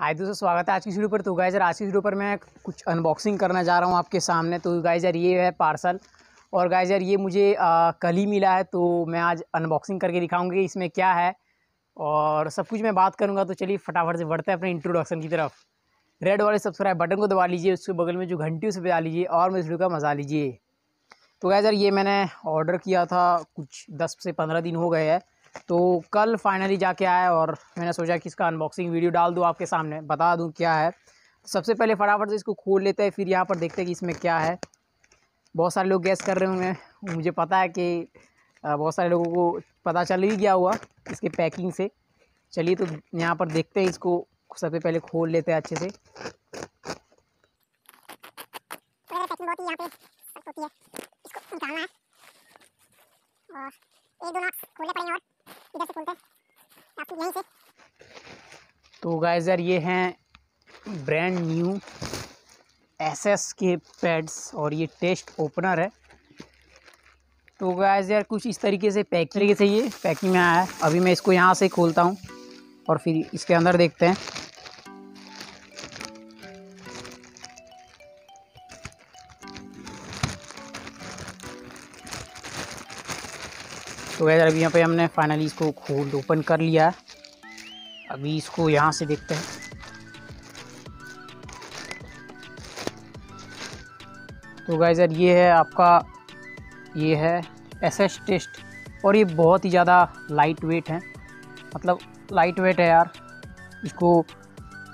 हाय दोस्तों, स्वागत है आज की वीडियो पर। तो गाइजर आज की वीडियो पर मैं कुछ अनबॉक्सिंग करना जा रहा हूँ आपके सामने। तो गाइजर ये है पार्सल और गाइजर ये मुझे कल ही मिला है तो मैं आज अनबॉक्सिंग करके दिखाऊँगी इसमें क्या है। और सब कुछ मैं बात करूँगा तो चलिए फटाफट से बढ़ते हैं अपने इंट्रोडक्शन की तरफ़। रेड वाले सब्सक्राइब बटन को दबा लीजिए, उसके बगल में जो घंटी उसे बजा लीजिए, और मैं वीडियो का मज़ा लीजिए। तो गाइज़ यार, ये मैंने ऑर्डर किया था कुछ दस से पंद्रह दिन हो गए हैं। तो कल फाइनली जाके आया और मैंने सोचा कि इसका अनबॉक्सिंग वीडियो डाल दूँ आपके सामने, बता दूँ क्या है। सबसे पहले फटाफट से इसको खोल लेते हैं, फिर यहाँ पर देखते हैं कि इसमें क्या है। बहुत सारे लोग गैस कर रहे होंगे, मुझे पता है कि बहुत सारे लोगों को पता चल ही गया हुआ इसके पैकिंग से। चलिए तो यहाँ पर देखते हैं इसको, सबसे पहले खोल लेते हैं अच्छे से। बहुत तो गाइजर ये हैं ब्रांड न्यू एस एस के पैड्स और ये टेस्ट ओपनर है। तो गाइजर कुछ इस तरीके से पैक से ये पैकिंग में आया है। अभी मैं इसको यहाँ से खोलता हूँ और फिर इसके अंदर देखते हैं। तो वैसे अभी यहाँ पे हमने फाइनली इसको खोल ओपन कर लिया। अभी इसको यहाँ से देखते हैं। तो गाइज़र ये है आपका, ये है एस टेस्ट और ये बहुत ही ज़्यादा लाइट वेट है। मतलब लाइट वेट है यार। इसको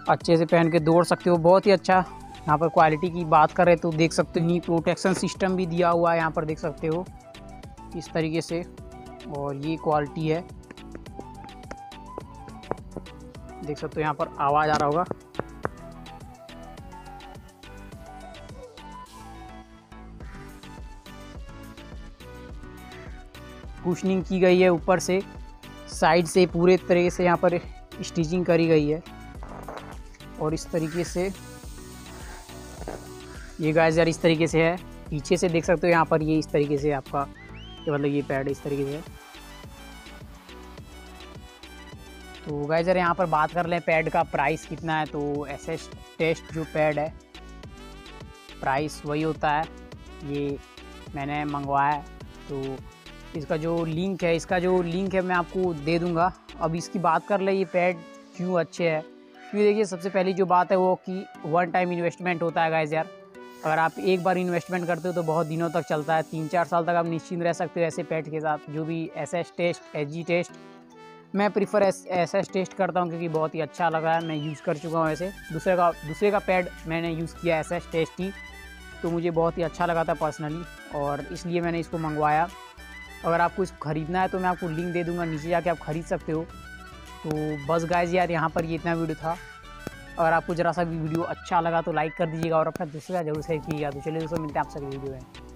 अच्छे से पहन के दौड़ सकते हो। बहुत ही अच्छा यहाँ पर क्वालिटी की बात करें तो देख सकते हो। प्रोटेक्शन सिस्टम भी दिया हुआ है यहाँ पर, देख सकते हो। इस तरीके से। और ये क्वालिटी है। देख सकते हो यहाँ पर आवाज़ आ रहा होगा। कुशनिंग की गई है ऊपर से। साइड से पूरे तरीके से यहाँ पर स्टिचिंग करी गई है। और इस तरीके से ये गाय यार इस तरीके से है। पीछे से देख सकते हो यहाँ पर ये इस तरीके से आपका मतलब ये पैड इस तरीके से तो गाय जरा यहाँ पर बात कर लें पैड का प्राइस कितना है तो एस एस टेस्ट जो पैड है प्राइस वही होता है। ये मैंने मंगवाया है तो इसका जो लिंक है, इसका जो लिंक है, मैं आपको दे दूँगा। अब इसकी बात कर ले, ये पैड क्यों अच्छे है? क्यों देखिए, सबसे पहली जो बात है वो कि वन टाइम इन्वेस्टमेंट होता है गाइज़ यार। अगर आप एक बार इन्वेस्टमेंट करते हो तो बहुत दिनों तक चलता है। तीन चार साल तक आप निश्चिंत रह सकते हो ऐसे पैड के साथ, जो भी S S test H G test मैं प्रीफर एस टेस्ट करता हूँ क्योंकि बहुत ही अच्छा लगा है, मैं यूज़ कर चुका हूँ ऐसे दूसरे का दूसरे का पैड मैंने यूज़ किया एस टेस्ट की तो मुझे बहुत ही अच्छा लगा था पर्सनली और इसलिए मैंने इसको मंगवाया। अगर आपको इसको ख़रीदना है तो मैं आपको लिंक दे दूँगा, नीचे जाके आप ख़रीद सकते हो। तो बस गाइज़ यार, यहाँ पर ये इतना वीडियो था। अगर आपको ज़रा सा भी वीडियो अच्छा लगा तो लाइक कर दीजिएगा और अपना दूसरा ज़रूर शेयर कीजिएगा। तो चलिए दोस्तों, मिलते हैं आप सभी वीडियो में।